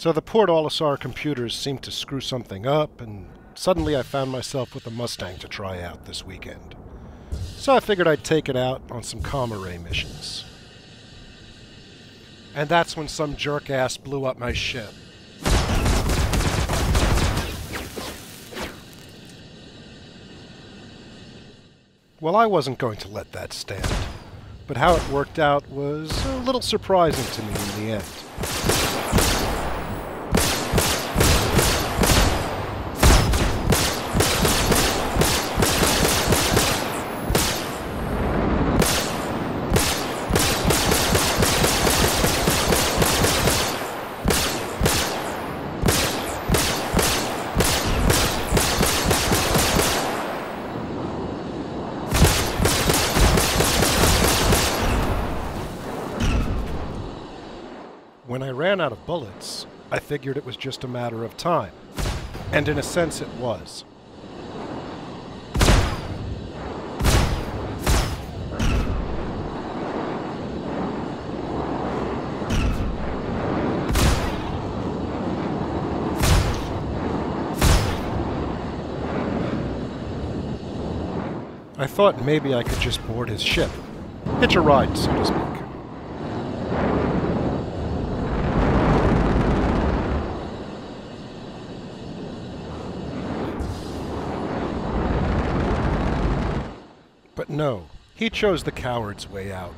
So the Port Olisar computers seemed to screw something up, and suddenly I found myself with a Mustang to try out this weekend. So I figured I'd take it out on some Comm Array missions. And that's when some jerk ass blew up my ship. Well, I wasn't going to let that stand, but how it worked out was a little surprising to me in the end. When I ran out of bullets, I figured it was just a matter of time. And in a sense, it was. I thought maybe I could just board his ship. Hitch a ride, so to speak. But no, he chose the coward's way out.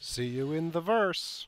See you in the verse.